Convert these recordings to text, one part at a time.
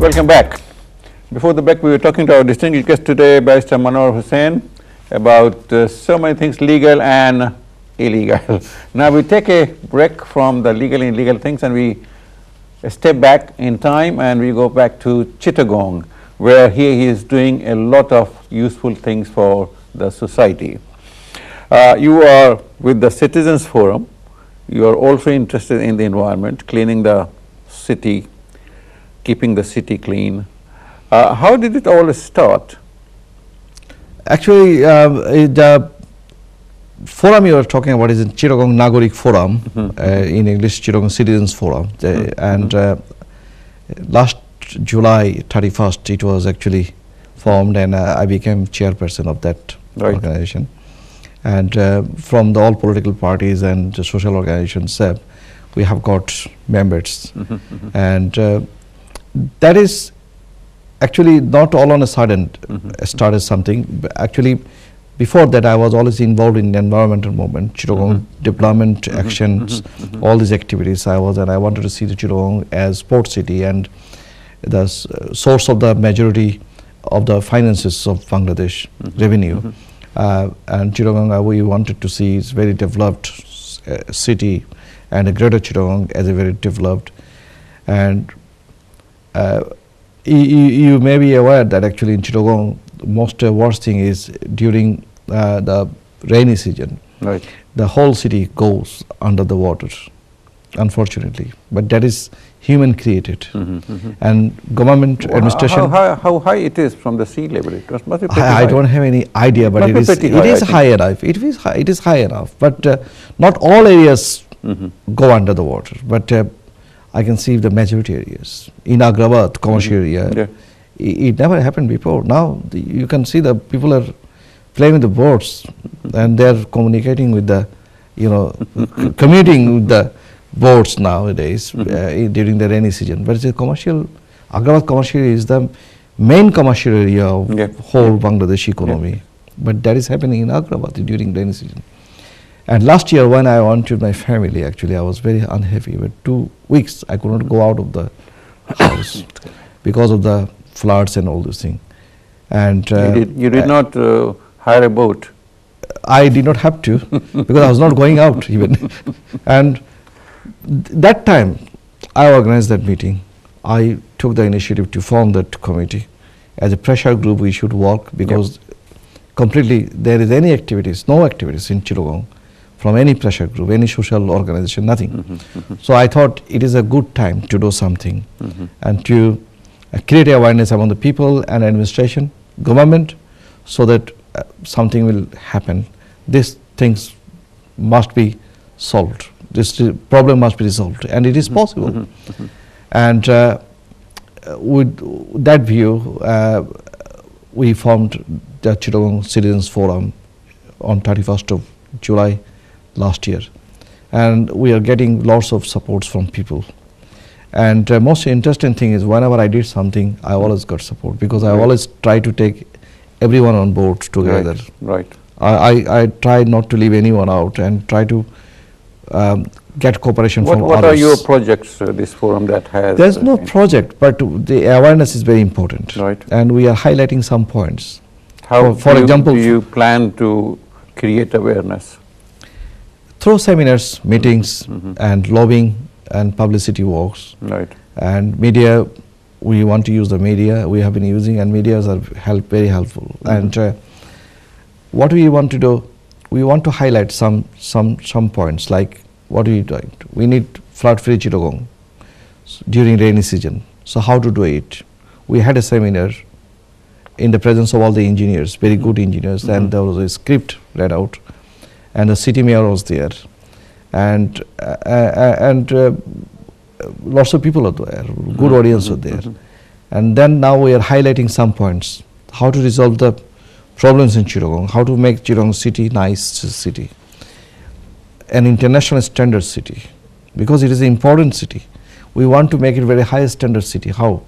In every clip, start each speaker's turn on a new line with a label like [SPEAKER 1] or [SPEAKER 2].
[SPEAKER 1] Welcome back. Before the break, we were talking to our distinguished guest today, Barrister Monwar Hossain, about uh, so many things legal and illegal. now we take a break from the legal and illegal things and we step back in time and we go back to Chittagong, where he, he is doing a lot of useful things for the society. Uh, you are with the Citizens Forum. You are also interested in the environment, cleaning the city, keeping the city clean. Uh, how did it all start?
[SPEAKER 2] Actually, uh, the forum you are talking about is in Chittagong Nagorik Forum, mm -hmm. uh, in English Chittagong Citizens Forum. Mm -hmm. And uh, last July 31st, it was actually formed and uh, I became chairperson of that right. organization. And uh, from the all political parties and social organizations, we have got members. Mm -hmm. And that is actually not all on a sudden mm -hmm. started something. Actually, before that, I was always involved in the environmental movement, Chittagong mm -hmm. deployment mm -hmm. actions, mm-hmm. Mm-hmm. all these activities. I was, and I wanted to see the Chittagong as port city and the source of the majority of the finances of Bangladesh mm-hmm. revenue. Uh, and Chittagong, uh, we wanted to see is very developed uh, city, and a greater Chittagong as a very developed and uh, you, you, may be aware that actually in Chittagong, most uh, worst thing is during uh, the rainy season.
[SPEAKER 1] Right.
[SPEAKER 2] The whole city goes under the water, unfortunately. But that is human created. Mm -hmm, mm -hmm. And government well, administration.
[SPEAKER 1] How, how, how, high it is from the sea level? It must, must be
[SPEAKER 2] pretty I. I don't have any idea, but it, it is, it high, is high enough. It is high, it is high enough. But uh, not all areas mm -hmm. go under the water. But uh, I can see the majority areas. In Agrabad, commercial mm -hmm. area, yeah. it, it, never happened before. Now the, you can see the people are playing with the boats and they're communicating with the, you know, commuting with the boats nowadays mm -hmm. uh, during the rainy season. But it's a commercial, Agrabad commercial is the main commercial area of yeah. whole. Bangladesh economy. Yeah. But that is happening in Agrabad during rainy season. And last year when I went to my family, actually, I was very unhappy. But two weeks I could not go out of the house because of the floods and all those things. And
[SPEAKER 1] uh, you did, you did uh, not uh, hire a boat.
[SPEAKER 2] I did not have to because I was not going out even. and th that time, I organized that meeting. I took the initiative to form that committee. As a pressure group, we should work because yep. completely there is any activities, no activities in Chittagong from any pressure group, any social organization, nothing. Mm -hmm, mm -hmm. So I thought it is a good time to do something mm -hmm. and to uh, create awareness among the people and administration, government, so that uh, something will happen. These things must be solved. This problem must be resolved, and it is mm-hmm, possible. Mm-hmm, mm-hmm. And uh, with that view, uh, we formed the Chittagong Citizens Forum on 31st of July last year. And we are getting lots of supports from people. And uh, most interesting thing is whenever I did something, I always got support because I always try to take everyone on board together.
[SPEAKER 1] Right. right.
[SPEAKER 2] I, I, I, try not to leave anyone out and try to um, get cooperation
[SPEAKER 1] what,
[SPEAKER 2] from
[SPEAKER 1] what
[SPEAKER 2] others.
[SPEAKER 1] What are your projects, uh, this forum that has?
[SPEAKER 2] There's uh, no project, but the awareness is very important.
[SPEAKER 1] Right.
[SPEAKER 2] And we are highlighting some points.
[SPEAKER 1] How, for, for do example, do you plan to create awareness?
[SPEAKER 2] Through seminars, meetings, mm -hmm. and lobbying and publicity works.
[SPEAKER 1] Right.
[SPEAKER 2] And media, we want to use the media. We have been using, and medias are help very helpful. Mm -hmm. And uh, what we want to do, we want to highlight some some some points like what are we do. We need flood-free Chittagong during rainy season. So how to do it? We had a seminar in the presence of all the engineers, very good engineers, mm -hmm. and mm-hmm. there was a script read out and the city mayor was there, and uh, uh and uh, lots of people are there, good audience mm -hmm. there, mm -hmm. and then now we are highlighting some points, how to resolve the problems in Chittagong, how to make Chittagong city nice city, an international standard city, because it is an important city. We want to make it very high standard city. How?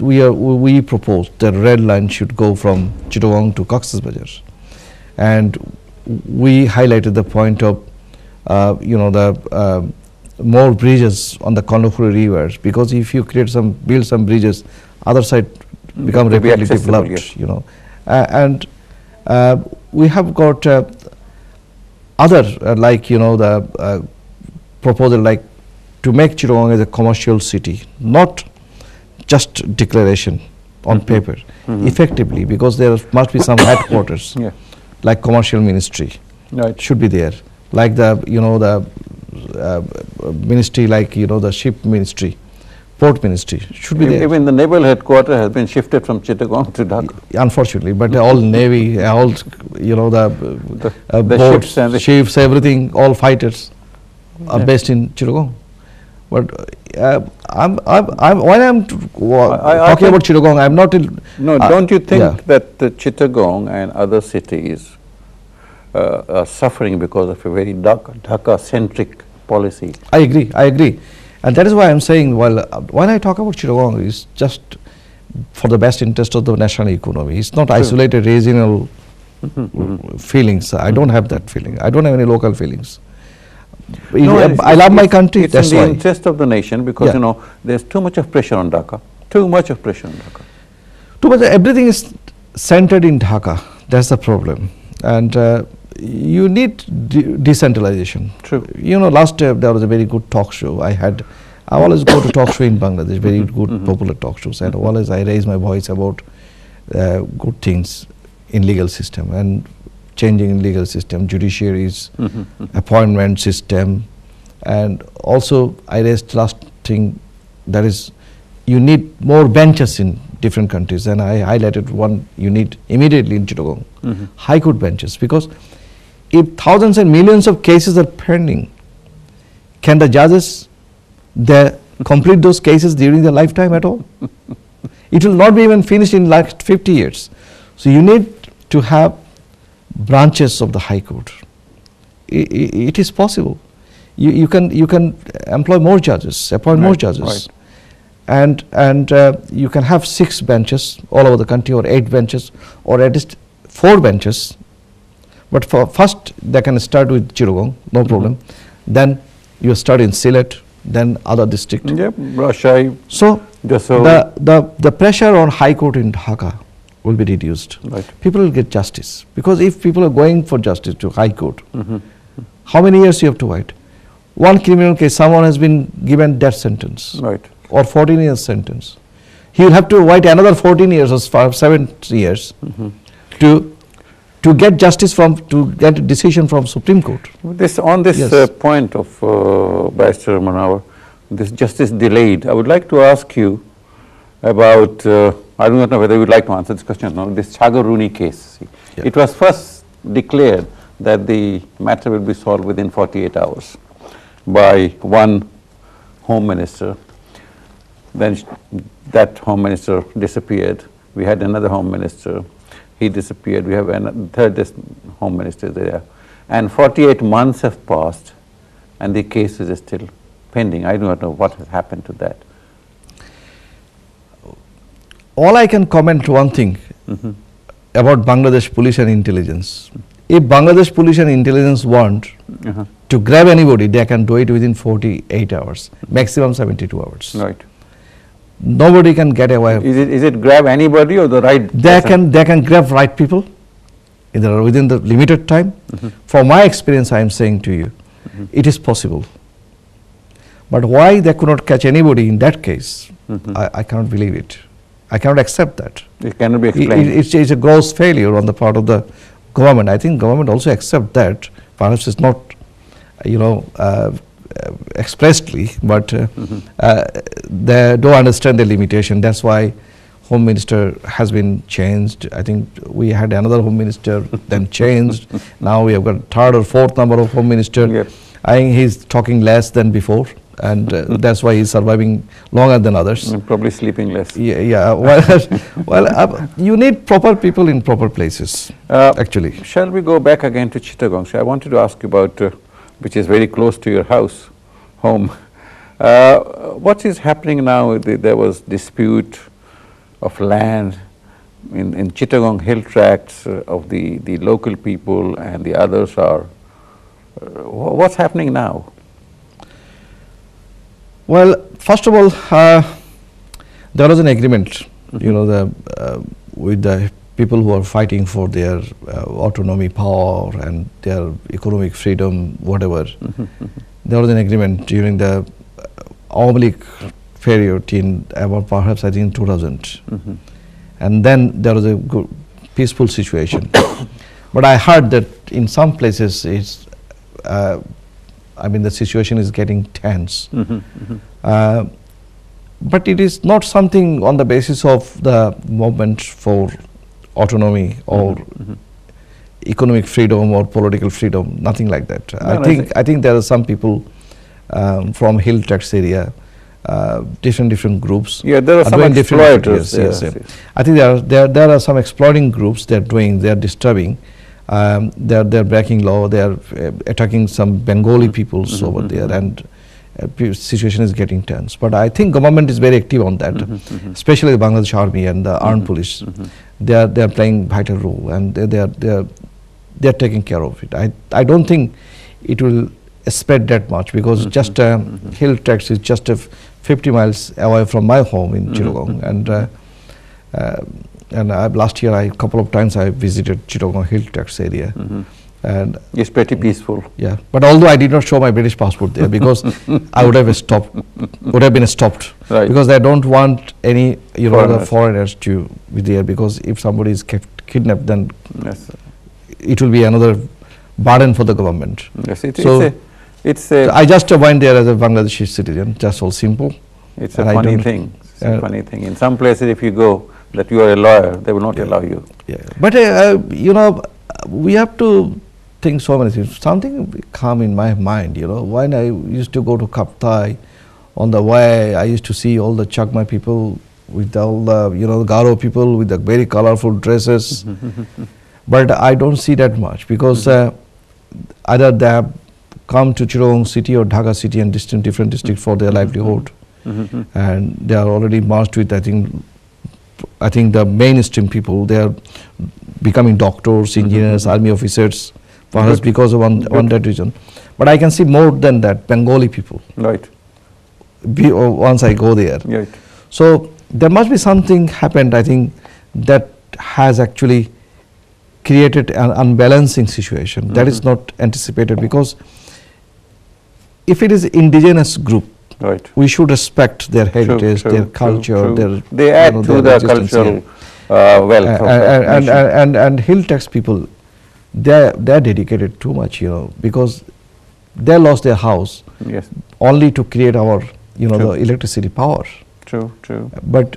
[SPEAKER 2] We are we propose that red line should go from Chittagong to Cox's Bazar, and we highlighted the point of, uh, you know, the uh, more bridges on the Karnaphuli rivers because if you create some, build some bridges other side become
[SPEAKER 1] be
[SPEAKER 2] rapidly developed,
[SPEAKER 1] yes.
[SPEAKER 2] you know. Uh, and uh, we have got uh, other, uh, like, you know, the uh, proposal like to make Chittagong as a commercial city, not just declaration on
[SPEAKER 1] Mhm.
[SPEAKER 2] paper,
[SPEAKER 1] Mhm.
[SPEAKER 2] effectively, because there must be some headquarters,
[SPEAKER 1] Yeah,
[SPEAKER 2] like commercial ministry
[SPEAKER 1] right.
[SPEAKER 2] should be there, like the, you know, the uh, ministry, like, you know, the ship ministry, port ministry, should be there.
[SPEAKER 1] Even the naval headquarters has been shifted from Chittagong to Dhaka.
[SPEAKER 2] Unfortunately, but all navy, all you know the,
[SPEAKER 1] The-
[SPEAKER 2] uh,
[SPEAKER 1] the
[SPEAKER 2] boats,
[SPEAKER 1] ships and the-
[SPEAKER 2] ships, everything, all fighters are
[SPEAKER 1] Yeah.
[SPEAKER 2] based in Chittagong. But uh, I'm, I'm, I'm, when I'm
[SPEAKER 1] I- I
[SPEAKER 2] talking about Chittagong, I'm not. In,
[SPEAKER 1] No,
[SPEAKER 2] uh,
[SPEAKER 1] don't you think
[SPEAKER 2] yeah.
[SPEAKER 1] that the Chittagong and other cities uh, are suffering because of a very Dhaka- Dhaka-centric policy?
[SPEAKER 2] I agree. I agree, and that is why I'm saying. Well, uh, when I talk about Chittagong, it's just for the best interest of the national economy. It's not isolated regional
[SPEAKER 1] Mm-hmm,
[SPEAKER 2] feelings. I don't have that feeling. I don't have any local feelings.
[SPEAKER 1] No,
[SPEAKER 2] I
[SPEAKER 1] it's-
[SPEAKER 2] I love my country.
[SPEAKER 1] It's
[SPEAKER 2] that's
[SPEAKER 1] in the
[SPEAKER 2] why.
[SPEAKER 1] interest of the nation because,
[SPEAKER 2] Yeah.
[SPEAKER 1] you know, there's too much of pressure on Dhaka, too much of pressure on Dhaka.
[SPEAKER 2] Too much, everything is centered in Dhaka. That's the problem. And uh, you need de- decentralization.
[SPEAKER 1] True.
[SPEAKER 2] You know, last year there was a very good talk show I had. I always go to talk show in Bangladesh, very
[SPEAKER 1] Mhm,
[SPEAKER 2] good
[SPEAKER 1] mhm.
[SPEAKER 2] popular talk shows, and always I raise my voice about uh, good things in legal system and changing legal system, judiciaries,
[SPEAKER 1] Mhm, mhm.
[SPEAKER 2] appointment system, and also I raised last thing that is you need more benches in different countries, and I highlighted one you need immediately in Chittagong,
[SPEAKER 1] Mhm.
[SPEAKER 2] high court benches, because if thousands and millions of cases are pending, can the judges they complete those cases during their lifetime at all? it will not be even finished in like 50 years. So you need to have branches of the High Court. It is possible. You, you can you can employ more judges, appoint more judges,
[SPEAKER 1] right.
[SPEAKER 2] and and uh, you can have six benches all over the country, or eight benches, or at least four benches. But for first, they can start with Chittagong, no
[SPEAKER 1] Mm-hmm.
[SPEAKER 2] problem. Then you start in Sylhet, then other district.
[SPEAKER 1] Yep,
[SPEAKER 2] So
[SPEAKER 1] just so.
[SPEAKER 2] the, the, the pressure on High Court in Dhaka will be reduced.
[SPEAKER 1] Right.
[SPEAKER 2] People will get justice. Because if people are going for justice to High Court,
[SPEAKER 1] Mhm.
[SPEAKER 2] how many years you have to wait? One criminal case, someone has been given death sentence
[SPEAKER 1] Right.
[SPEAKER 2] or 14 years sentence. He will have to wait another 14 years or five, seven years
[SPEAKER 1] Mhm.
[SPEAKER 2] to, to get justice from, to get a decision from Supreme Court.
[SPEAKER 1] This, on this
[SPEAKER 2] Yes.
[SPEAKER 1] uh, point of uh, Barrister this justice delayed, I would like to ask you about, uh, I do not know whether you would like to answer this question or not, this Sagar-Runi case.
[SPEAKER 2] Yeah.
[SPEAKER 1] It was first declared that the matter will be solved within 48 hours by one home minister. Then sh- that home minister disappeared. We had another home minister. He disappeared. We have a third dis- home minister there. And 48 months have passed and the case is still pending. I do not know what has happened to that.
[SPEAKER 2] All I can comment one thing
[SPEAKER 1] Mhm.
[SPEAKER 2] about Bangladesh police and intelligence. If Bangladesh police and intelligence want
[SPEAKER 1] Uh-huh.
[SPEAKER 2] to grab anybody, they can do it within 48 hours, maximum 72 hours.
[SPEAKER 1] Right.
[SPEAKER 2] Nobody can get away.
[SPEAKER 1] Is it, is it grab anybody or the right
[SPEAKER 2] They
[SPEAKER 1] person?
[SPEAKER 2] can, they can grab right people either within the limited time.
[SPEAKER 1] Mhm.
[SPEAKER 2] From my experience, I am saying to you,
[SPEAKER 1] Mhm.
[SPEAKER 2] it is possible. But why they could not catch anybody in that case,
[SPEAKER 1] Mhm.
[SPEAKER 2] I, I cannot believe it. I cannot accept that.
[SPEAKER 1] It cannot be explained.
[SPEAKER 2] i- it's, it's a gross failure on the part of the government. I think government also accept that. Perhaps it's not, you know, uh, expressly, but uh,
[SPEAKER 1] Mhm.
[SPEAKER 2] uh, they don't understand the limitation. That's why home minister has been changed. I think we had another home minister, then changed. Now we have got third or fourth number of home minister.
[SPEAKER 1] Yep.
[SPEAKER 2] I think he's talking less than before, and uh, that's why he's surviving longer than others.
[SPEAKER 1] And Probably sleeping less.
[SPEAKER 2] Yeah, yeah. Well, well, uh, you need proper people in proper places.
[SPEAKER 1] Uh,
[SPEAKER 2] Actually,
[SPEAKER 1] Shall we go back again to Chittagong? So I wanted to ask you about, uh, which is very close to your house, home. Uh, what is happening now? There was dispute of land in, in Chittagong hill tracts uh, of the, the local people and the others are. Uh, what's happening now?
[SPEAKER 2] Well, first of all, uh, there was an agreement you know, the uh, with the people who are fighting for their uh, autonomy, power, and their economic freedom, whatever. There was an agreement during the uh, Awami League period in about perhaps I think 2000, and then there was a good, peaceful situation. but I heard that in some places it's, uh, I mean, the situation is getting tense. Uh, but it is not something on the basis of the movement for autonomy or economic freedom or political freedom, nothing like that.
[SPEAKER 1] No,
[SPEAKER 2] I
[SPEAKER 1] no, I
[SPEAKER 2] think
[SPEAKER 1] think-
[SPEAKER 2] I think there are some people um, from hill tracts area, uh, different different groups.
[SPEAKER 1] Yeah, there are some exploiters, yes,
[SPEAKER 2] yes,
[SPEAKER 1] yes.
[SPEAKER 2] I think there are there, there are some exploiting groups. They're doing. They're disturbing. Um, they're they're breaking law. They're uh, attacking some Bengali peoples over there, and uh, situation is getting tense. But I think government is very active on that, especially the Bangladesh Army and the armed police. They are they are playing vital role, and they they are they are they are taking care of it. I I don't think it will spread that much because just uh, hill tracts is just a f- 50 miles away from my home in Chittagong, and uh, uh, and I, last year I couple of times I visited Chittagong hill tracts area, and
[SPEAKER 1] It's pretty peaceful.
[SPEAKER 2] yeah. But although I did not show my British passport there because I would have stopped, would have been stopped
[SPEAKER 1] Right.
[SPEAKER 2] because they don't want any you know the
[SPEAKER 1] Foreigners.
[SPEAKER 2] foreigners to be there because if somebody is kept kidnapped then
[SPEAKER 1] Yes,
[SPEAKER 2] it will be another burden for the government.
[SPEAKER 1] yes. It,
[SPEAKER 2] So-
[SPEAKER 1] it's a, it's a,
[SPEAKER 2] So I just uh, went there as a Bangladeshi citizen, just all simple.
[SPEAKER 1] it's a funny thing. It's a
[SPEAKER 2] uh,
[SPEAKER 1] funny thing. In some places, if you go, that you are a lawyer, they will not
[SPEAKER 2] Yeah.
[SPEAKER 1] allow you.
[SPEAKER 2] Yeah. But uh, uh, you know, we have to think so many things. Something come in my mind. You know, when I used to go to Kaptai, on the way I used to see all the Chakma people with all the you know the Garo people with the very colorful dresses. but I don't see that much because uh, either they have come to Chittagong city or Dhaka city and distant different districts for their livelihood, and they are already merged with I think I think the mainstream people they are becoming doctors, mm-hmm. engineers, mm-hmm. army officers, perhaps because of one, one that reason. But I can see more than that Bengali people.
[SPEAKER 1] Right,
[SPEAKER 2] Be, uh, once I go there,
[SPEAKER 1] right.
[SPEAKER 2] so there must be something happened. I think that has actually created an unbalancing situation that is mm-hmm. not anticipated because if it is indigenous group,
[SPEAKER 1] Right.
[SPEAKER 2] we should respect their heritage,
[SPEAKER 1] true,
[SPEAKER 2] their culture,
[SPEAKER 1] true.
[SPEAKER 2] their
[SPEAKER 1] They
[SPEAKER 2] you
[SPEAKER 1] add
[SPEAKER 2] know,
[SPEAKER 1] to the cultural uh, wealth of
[SPEAKER 2] and, and, and, and, and hill tracts people they're they're dedicated too much you know because they lost their house
[SPEAKER 1] Yes,
[SPEAKER 2] only to create our you know
[SPEAKER 1] True.
[SPEAKER 2] the electricity power
[SPEAKER 1] true, true.
[SPEAKER 2] but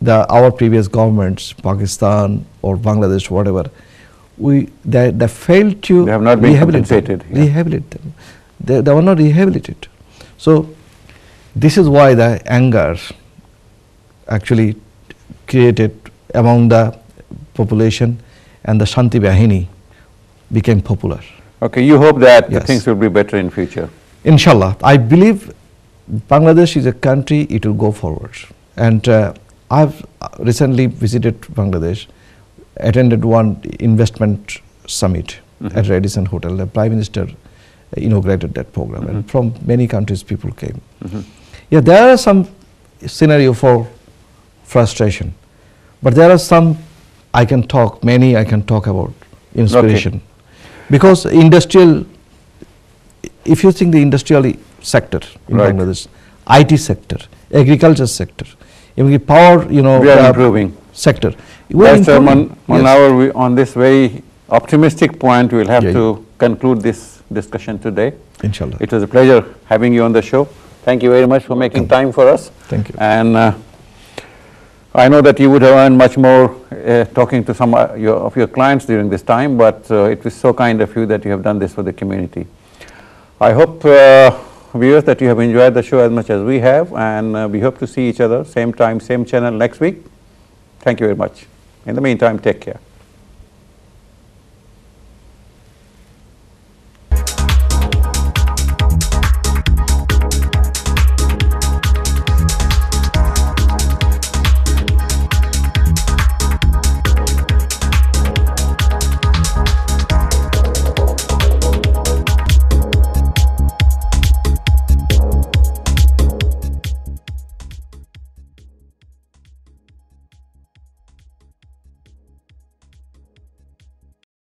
[SPEAKER 2] the our previous governments pakistan or bangladesh whatever we they, they failed to
[SPEAKER 1] They have not been
[SPEAKER 2] rehabilitate them,
[SPEAKER 1] compensated, yeah.
[SPEAKER 2] rehabilitate them they, they were not rehabilitated so this is why the anger actually created among the population and the Shanti Bahini became popular.
[SPEAKER 1] Okay, you hope that
[SPEAKER 2] Yes.
[SPEAKER 1] things will be better in future.
[SPEAKER 2] Inshallah, I believe Bangladesh is a country, it will go forward. And uh, I've recently visited Bangladesh, attended one investment summit mm-hmm. at Radisson Hotel. The Prime Minister inaugurated that program, and mm-hmm. from many countries people came. Mm-hmm. Yeah, there are some scenario for frustration, but there are some I can talk, many I can talk about inspiration. Because industrial, if you think the industrial sector in
[SPEAKER 1] Right.
[SPEAKER 2] Bangladesh, IT sector, agriculture sector, even the power, you know,
[SPEAKER 1] We are
[SPEAKER 2] uh,
[SPEAKER 1] improving.
[SPEAKER 2] sector. we are
[SPEAKER 1] Chairman,
[SPEAKER 2] improving.
[SPEAKER 1] on
[SPEAKER 2] Yes.
[SPEAKER 1] our, on this very optimistic point, we'll have
[SPEAKER 2] Yeah,
[SPEAKER 1] to conclude this discussion today.
[SPEAKER 2] Inshallah.
[SPEAKER 1] It was a pleasure having you on the show. Thank you very much for making time for us.
[SPEAKER 2] Thank you.
[SPEAKER 1] And uh, I know that you would have earned much more uh, talking to some uh, your- of your clients during this time, but uh, it was so kind of you that you have done this for the community. I hope, uh, viewers, that you have enjoyed the show as much as we have, and we hope to see each other same time, same channel next week. Thank you very much. In the meantime, take care.